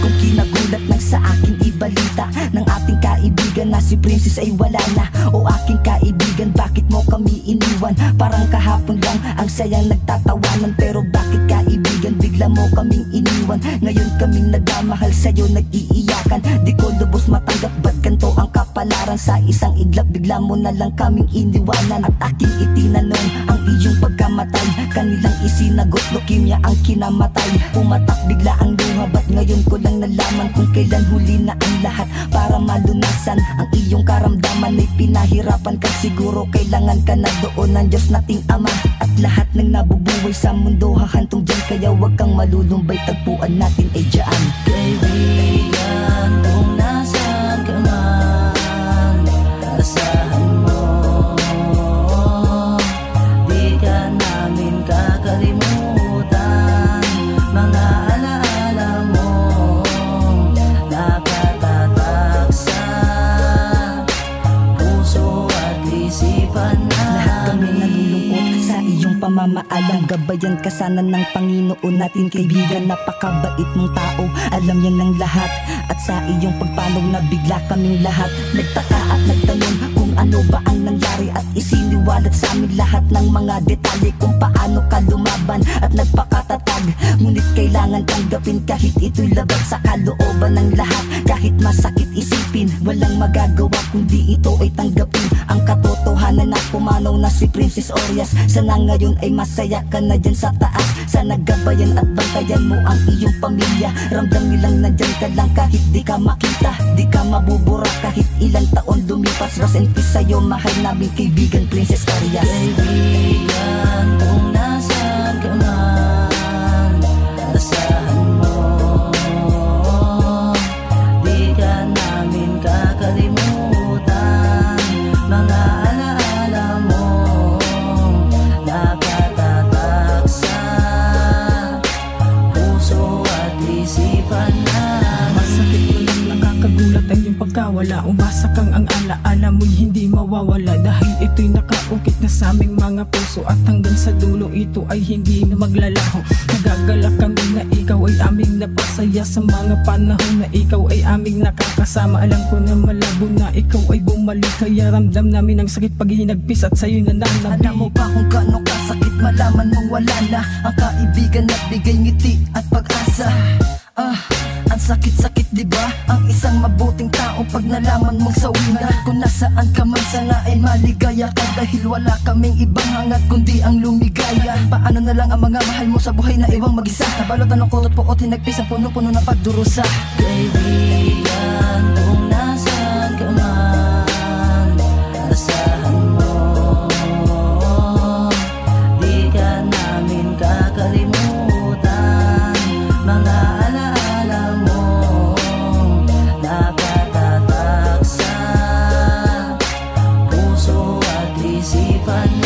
kong kinagulat nang sa akin ibalita Ng ating kaibigan na si Princess ay wala na. O aking kaibigan bakit mo kami iniwan? Parang kahapon lang ang sayang nagtatawanan Pero bakit kaibigan bigla mo kaming iniwan? Ngayon kaming nagmamahal sa'yo nag-iiyakan. Di ko kapalaran Sa isang iglap. Bigla mo na lang kaming iniwanan. At aking itinanong ang iyong pagkamatay. Kanilang isinagot leukemia ang kinamatay. Pumatak bigla ang luha. Ba't ngayon ko lang nalaman kung kailan huli na ang lahat? Para malunasan ang iyong karamdaman Ay pinahirapan ka. Siguro Kailangan ka na doon ng Diyos nating Ama. At lahat ng nabubuhay sa mundo hahantong dyan. Kaya wag kang malulumbay. Tagpuan natin ay dyan. Kaibigan, isipan Lahat kami nalulungkot sa iyong pamamaalam. Gabayan ka sana ng Panginoon natin kaibigan. Napakabait mong tao, alam niya ng lahat. At sa iyong pagpanog na bigla kaming lahat. Nagtaka at nagtanong kung ano ba ang nangyari At isiniwalat sa amin lahat ng mga detalye Kung paano ka lumaban at nagpakatatag. Ngunit kailangan tanggapin kahit ito'y labag sa kalooban ng lahat. Kahit masakit isipin, walang magagawa kundi ito ay tanggapin. Ang katotohanan na pumanaw na si Princess Orias. Sana ngayon ay masaya ka na dyan sa taas. Sana gabayan at bantayan mo ang iyong pamilya. Ramdam nilang nandyan ka lang kahit di ka makita Di ka mabubura kahit ilang taon lumipas. Rest in sa'yo mahal namin kaibigan Princess Orias Kaibigan, pagkawala Umasa kang ang alaala mo'y hindi mawawala Dahil ito'y nakaukit na sa aming mga puso. At hanggang sa dulo ito ay hindi na maglalaho. Nagagalak kami na ikaw ay aming napasaya. Sa mga panahon na ikaw ay aming nakakasama Alam ko na malabo na ikaw ay bumalik. Kaya ramdam namin ang sakit pag hinagpis at sa'yo'y nananabik Alam mo ba kung gaano kasakit malaman mong wala na? Ang kaibigan na bigay ngiti at pag-asa. Ah, ang sakit-sakit di ba? Ang isang mabuting pag nalaman mong sawi na Kung nasaan ka man sana ay maligaya ka. Dahil wala kaming ibang hangat kundi ang lumigaya. Paano na lang ang mga mahal mo sa buhay na iwang mag-isa? Nabalot ng lungkot at puot hinagpis ang puno-puno ng pagdurusa. Kaibigan 喜欢你